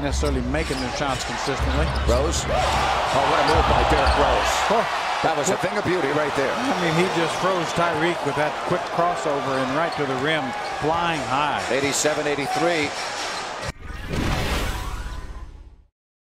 necessarily making their shots consistently. Rose. Oh, what a move by Derrick Rose. Oh, That was a thing of beauty right there. I mean, he just froze Tyreke with that quick crossover and right to the rim, flying high. 87-83.